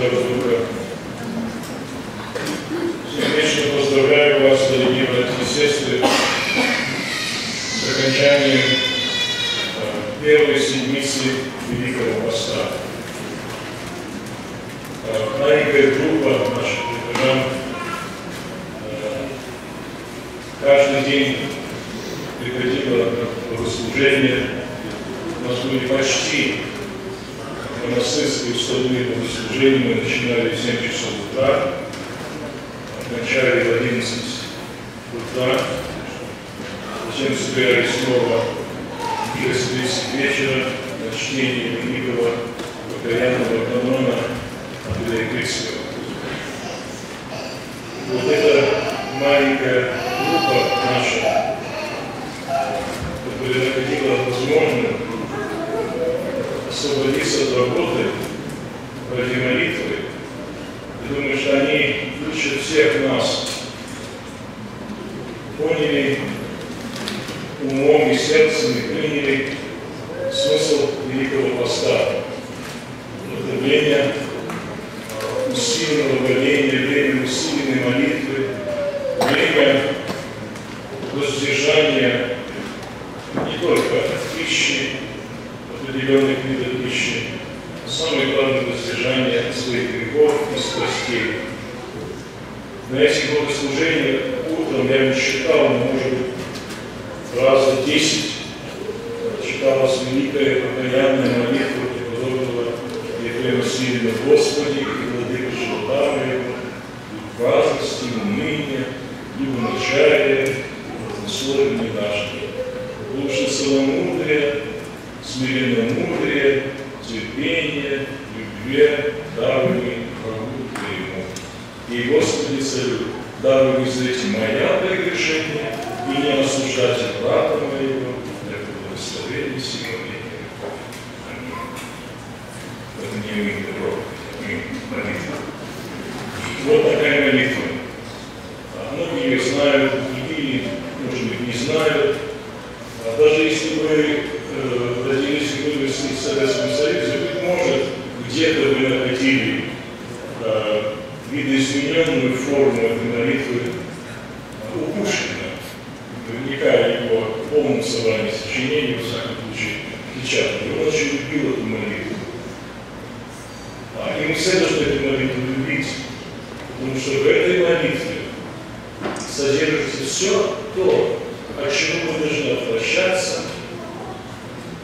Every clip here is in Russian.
Святого Духа. Сердечно поздравляю вас, дорогие братья и сестры, с первой седмицы Великого Поста. Маленькая группа наших прихожан каждый день приходила на богослужение. У нас были почти монастырские уставные богослужения. Мы начинали в 7 часов утра, кончали в 11 утра. Затем собирались снова в 6.30 вечера на чтение великого покаянного канона Андрея Критского. Вот эта маленькая группа наша, которая находила возможным освободиться от работы ради молитвы. Я думаю, что они лучше всех нас поняли умом и сердцем и приняли смысл Великого Поста. Это время усиленного боления, время усиленной молитвы, время воздержания не только от пищи, определенных видов пищи, но самое от своих грехов и страстей. На этих богослужениях утром я не считал, может быть раза десять читалась великая покаянная молитва преподобного Ефрема Сирина Господи, и владыка его, и праздности, и уныния, и умочая, и условия наши. Лучше целомудрие, смиренномудрие, терпение, любви, даруй врагу твоему. И, Господи, царю, даруй узреть моя прегрешение, и не осуждать брата моего, для благословения сего века. Аминь. Это не мы. Молитва. Вот такая молитва. А Многие ее знают, другие, может быть, не знают. А даже если вы э, родились и выросли в Советском Союзе, быть может, где-то вы находили э, видоизмененную форму этой молитвы э, у Пушкина. Наверняка его в полном собрании сочинений, во всяком случае, печатали. Он очень любил эту молитву. А, и все должны эту молитву любить, потому что в этой молитве содержится все то, от чего мы должны отвращаться,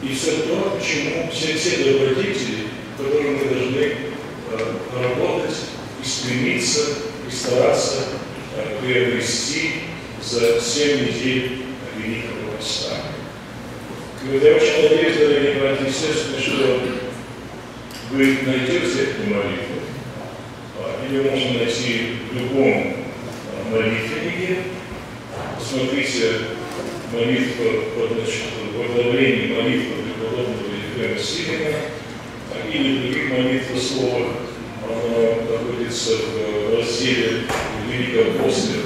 и все то, к чему все те добродетели, которые мы должны э, работать и стремиться, и стараться э, приобрести за 7 недель Великого Поста. И вот я очень сестры, что вы найдете эту молитву. А, Ее можно найти в любом а, молитвеннике. Посмотрите молитва под благодарение молитвы преподобного Ефрема Сирина а, или других молитвословах. Она находится в разделе Великопостных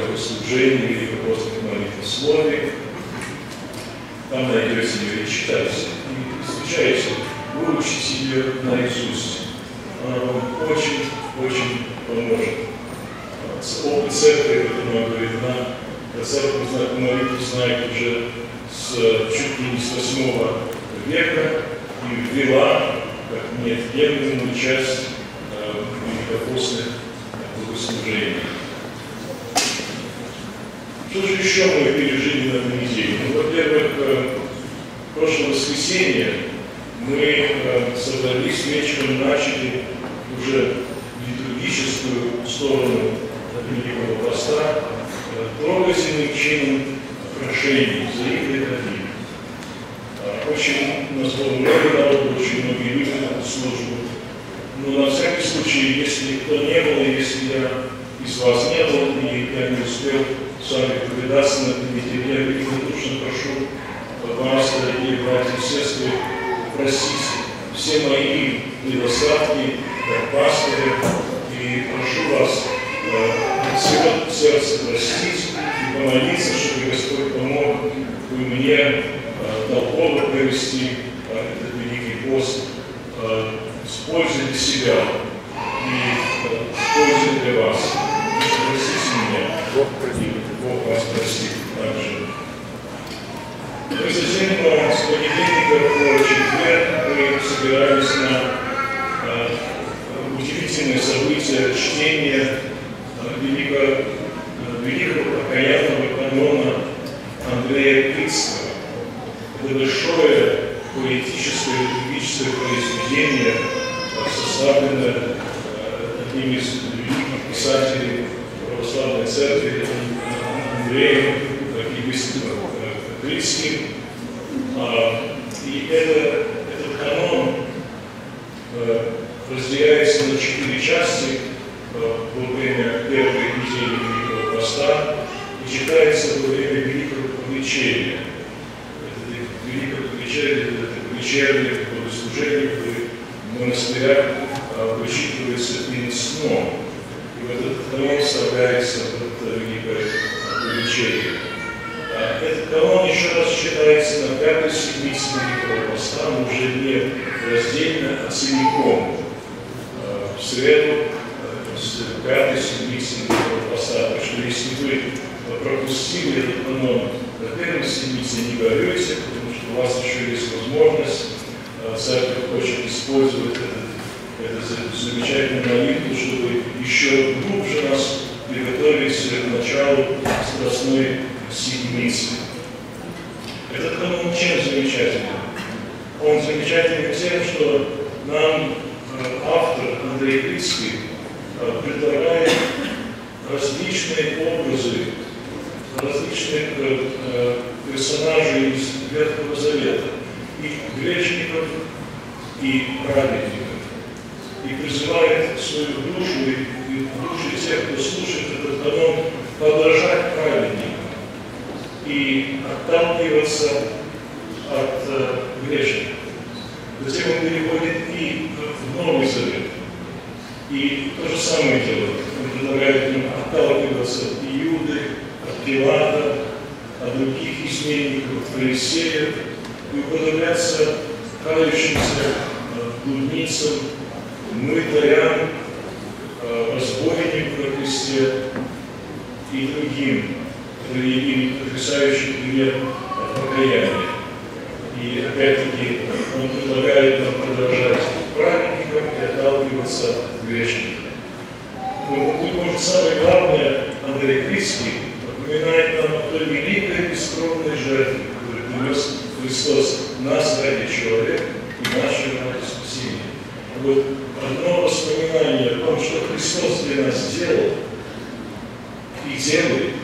богослужений, Великопостных молитвословий. Там найдете ее и читайте, и встречаете, выучите ее наизусть. Она очень-очень поможет. Опыт церкви, нам говорит, на церковь знает молитву знает уже с, чуть ли не с 8 века и ввела как неотъемлемую часть э, великопостных богослужений. Что же еще мы пережили на? Ну, во-первых, э, прошлое воскресенье мы э, собрались вечером, начали уже литургическую сторону Великого Поста э, трогательным чином прошений за их ходили. Очень у нас было много народу, очень многие люди на службу. Но на всякий случай, если кто не был, если я из вас не был, и я не успел с вами повидаться на этой неделе, я великодушно прошу вас, дорогие братья и сестры, простить все мои недостатки как пастыря, и прошу вас от всего сердца простить и помолиться, чтобы Господь помог и мне э, толково провести э, этот великий пост, э, используя для себя для вас. Простите меня. Бог простит. Бог вас простит также. Ну и затем э, с понедельника по четверг мы собирались на э, удивительное событие чтения э, великого, э, великого покаянного канона Андрея Критского. Это большое поэтическое, литургическое произведение, э, составленное э, одним из великих писателей православной церкви Андреем епископом Критским. А, И это, этот канон э, разделяется на четыре части э, во время первой недели Великого Поста и читается во время Великого Вечерия. 30 минут. И вот этот колон вставляется в это э, великое увлечение. А этот колон еще раз считается на пятой седмице Великого Поста, но уже не раздельно, а целиком. А в среду э, с пятой седмицы Великого Поста. Так что если вы пропустили этот момент на первой седмице, не горюйте, потому что у вас еще есть возможность, а церковь хочет использовать этот эту замечательную молитву, чтобы еще глубже нас приготовить к началу Страстной Седмицы. Этот канон чем замечательный? Он замечательный тем, что нам э, автор Андрей Крицкий э, предлагает различные образы различных э, персонажей из Ветхого Завета, и грешников, и праведников, и призывает свою душу и, и души тех, кто слушает этот канон, подражать праведникам и отталкиваться от э, грешников. Затем он переходит и в Новый Завет. И то же самое делает. Он предлагает им отталкиваться от Иуды, от Пилата, от других изменников, от фарисеев, и уподобляться кающимся э, блудницам, мытарям, э, разбойникам и другим, им потрясающий пример покаяния. И опять-таки он предлагает нам продолжать праведникам и отталкиваться от грешников. Но, может, самое главное, Андрей Критский напоминает нам о той великой бескровной жертве, которую принес Христос нас ради человека и нашего ради спасения. Вот одно воспоминание о Христос для нас сделал и делает,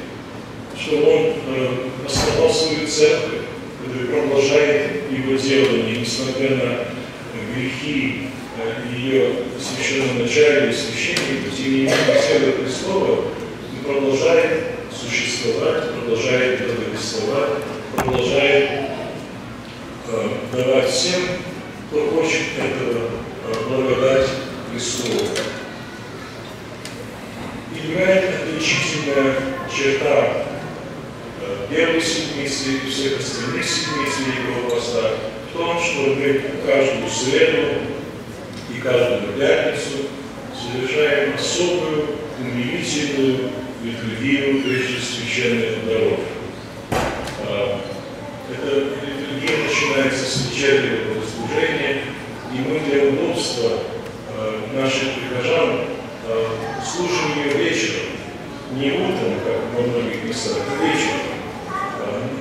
что Он э, основал свою церковь, который продолжает его делание, несмотря на грехи э, ее священноначалия и священника, тем не менее, тело Христова продолжает существовать, продолжает благовествовать, продолжает э, давать всем, кто хочет этого э, благодать Христову. И другая отличительная черта первой седмицы и всех остальных седмиц Великого Поста в том, что мы каждую среду и каждую пятницу совершаем особую, умилительную литургию прежде священных даров. А, Эта литургия начинается с вечернего богослужения, и мы для удобства а, наших прихожан а, слушаем ее вечером, не утром, как во многих местах, а вечером.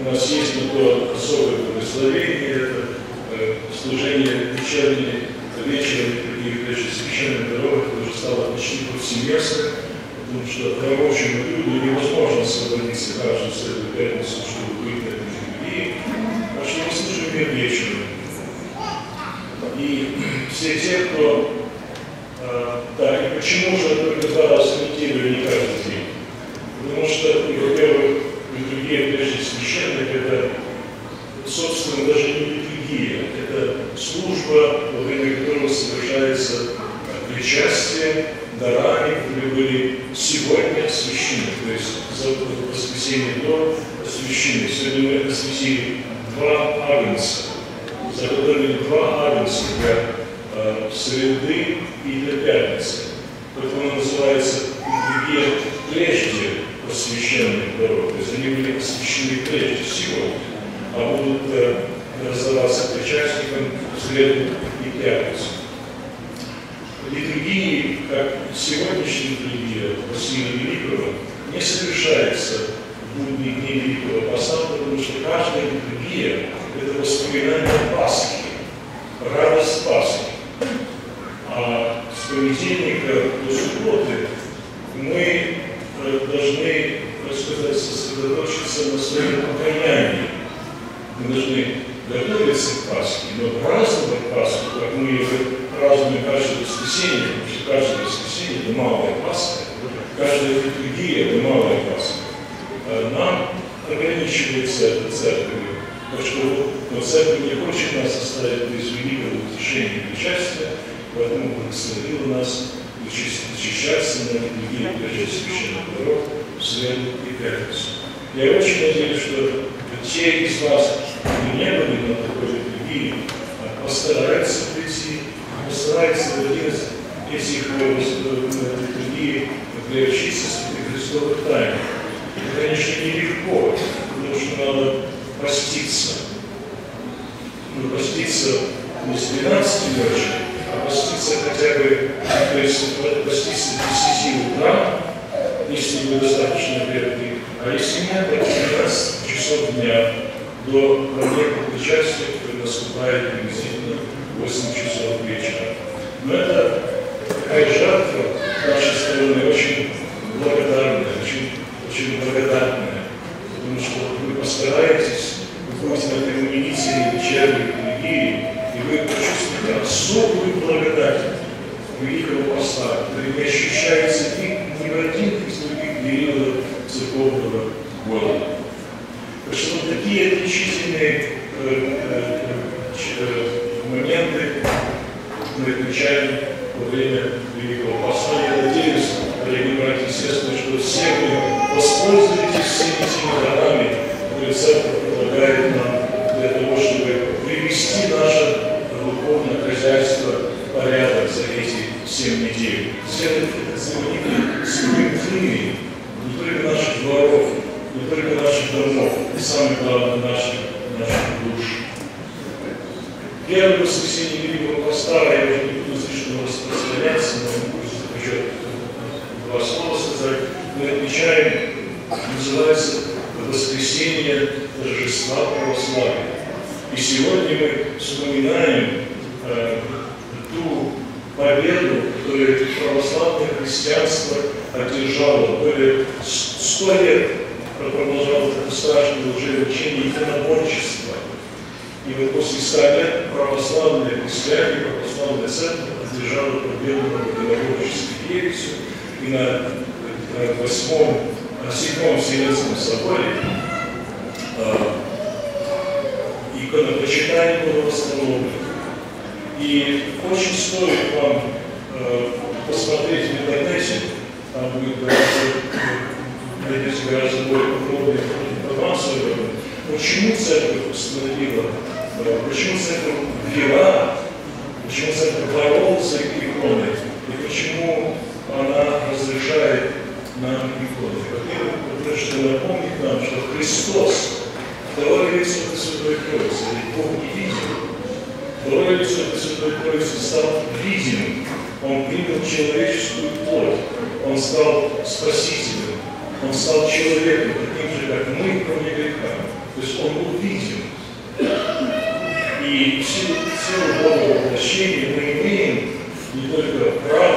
У нас есть на то особое благословение, это э, служение вечернее, вечером и прежде священных дорог, это уже стало почти повсеместно, потому что рабочему люду невозможно освободиться каждую среду пятницу, чтобы быть на этой а что мы служим ее вечером. И все те, кто... Э, да, и почему же только два раза в неделю, а не каждый день? Потому что, во-первых, литургия прежде священных – это, собственно, даже не литургия, это служба, во время которого совершается причастие дарами, которые были сегодня освящены, то есть за воскресенье до освящены. Сегодня мы осветили два агнца, заготовили два агнца среды и для пятницы. Поэтому он называется прежде посвященных дорог, то есть они были посвящены прежде всего, а будут э, раздаваться причастникам в среду и пятницу. Литургии, как сегодняшняя литургия Василия Великого, не совершается в будни дни Великого Поста, потому что каждая литургия – это воспоминание Пасхи, радость Пасхи. Понедельника до субботы мы э, должны, так сказать, сосредоточиться на своем покаянии. Мы должны готовиться к Пасхе, но праздновать Пасху, как мы ее празднуем каждое воскресенье, потому каждое воскресенье – это малая Пасха, каждая литургия – это малая Пасха. А нам ограничивается это церковью, потому что церковь не хочет нас оставить без великого утешения и причастия, поэтому благословила нас защищаться на литургии прежде священных дорог в среду и пятницу. Я очень надеюсь, что те из вас, кто не были на такой литургии, постараются прийти, постараются из этих литургий приобщиться святых Христовых тайн. Это, конечно, нелегко, потому что надо поститься. Ну, поститься не с 12 ночи, а поститься хотя бы, то есть поститься с 10 утра, если вы достаточно верны, а если нет, то 12 часов дня до проверки причастия, наступает приблизительно 8 часов вечера. Но это такая жертва нашей стороны очень благодарная, очень, очень благодарная, потому что вы постараетесь, вы будете на этой именительной вечерней религии, и вы почувствуете особую благодать Великого Поста, который не ощущается ни, ни в один из других периодов церковного года. Так что вот такие отличительные э, э, э, моменты мы отмечаем во время Великого Поста. Я надеюсь, дорогие братья и сестры, что все вы воспользуетесь всеми этими дарами, которые Церковь предлагает нам для того, чтобы привести наше духовное хозяйство в порядок за эти семь недель. Сделать это знаменитым святыми не только наших дворов, не только наших домов, и самое главное, наших, наших душ. Первое воскресенье Великого Поста, я уже не буду слишком распространяться, но хочу два слова сказать, мы отмечаем, называется воскресенье торжества православия. И сегодня мы вспоминаем э, ту победу, которую православное христианство одержало. Более сто лет продолжалось это страшное лжеучение иконоборчества. И вот после ста лет православные христиане, православная церковь одержала победу над иконоборческой ересью. И на восьмом, на седьмом Вселенском соборе иконопочитание было восстановлено. И очень стоит вам э, посмотреть в интернете, там будет гораздо, найдете гораздо более подробную информацию, почему церковь установила, э, почему церковь ввела, почему церковь боролась за иконы, и почему она разрешает нам иконы. Во-первых, что напомнит нам, что Христос Второе лицо это Святой Троицы, ведь Бог не видел. Второе лицо это Святой Троицы стал видимым. Он принял человеческую плоть. Он стал спасителем. Он стал человеком, таким же, как мы, кроме греха. То есть он был видим. И в силу, в силу Бога воплощения мы имеем не только право,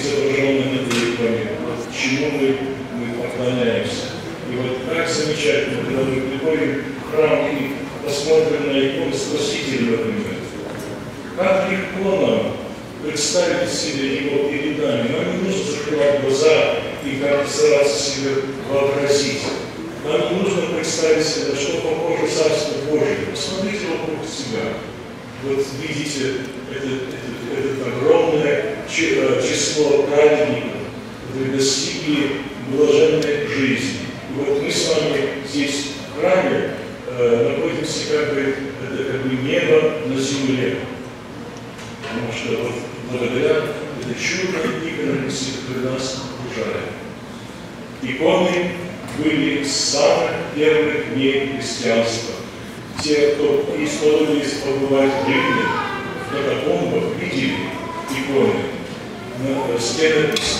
изображенный на иконе, чему мы, мы поклоняемся. И вот как замечательно, когда мы приходим в храм и посмотрим на икону Спасителя мире. Как легко нам представить себе его перед нами. Нам не нужно закрывать глаза и как-то стараться себе вообразить. Нам не нужно представить себе, что похоже Царство Божие. Посмотрите вокруг себя. Вот видите это, это, это огромное число праведников, которые достигли блаженной жизни. И вот мы с вами здесь в храме э, находимся как бы, это как бы небо на земле. Потому что вот благодаря этой чудной иконе, которая нас окружает. Иконы были с самых первых дней христианства. Те, кто исполнились побывать в Риме, катакомбах, видели иконы, на стенописи,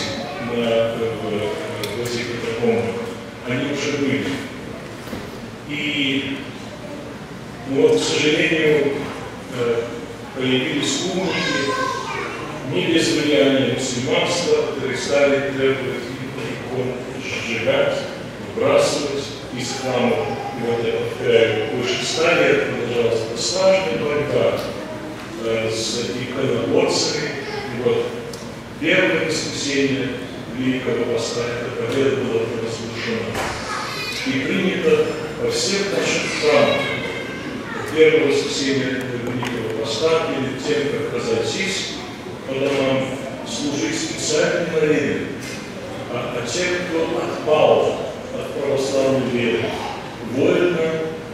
на, в, в этих катакомбах. Они уже были. И вот, к сожалению, э, появились умники, не без влияния мусульманства, которые стали требовать икон сжигать, выбрасывать из храма. И вот повторяю, больше ста лет продолжалась страшная борьба э, с иконоборцами. И вот первое воскресенье Великого Поста эта победа была провозглашена. И принято во всех наших храмах первое воскресенье Великого Поста перед тем, как разойтись по домам, служить специальным молением а, а те, кто отпал от православной веры, вольно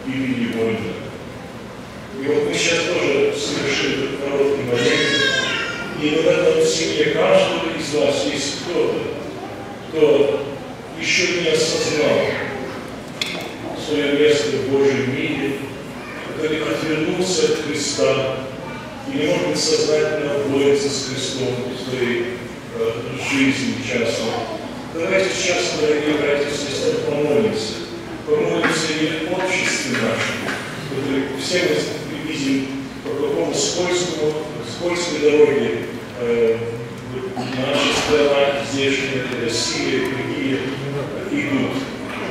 или невольно. И вот мы сейчас тоже совершили этот короткий молитву, и в этом семье каждого из вас есть кто-то, кто еще не осознал свое место в Божьем мире, который отвернулся от Христа и не может сознательно борется с Христом в своей э, жизни часто. Давайте сейчас, дорогие братья и сестры, помолимся. Помолимся и обществе нашем, которые все мы видим по какому скользкому, скользкой дороге э, наши страна, здешняя Россия, другие идут.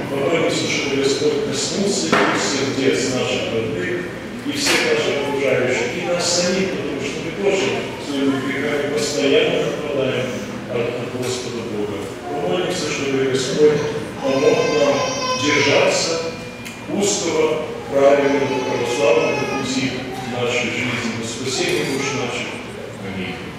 Помолимся, чтобы Господь коснулся их сердец наших родных и всех наших окружающих, и нас самих, потому что мы тоже своими грехами постоянно попадаем от, от Господа Бога. Помолимся, чтобы Господь помог нам держаться узкого, правильного, православного пути нашей жизни, во спасение душ наших. Аминь.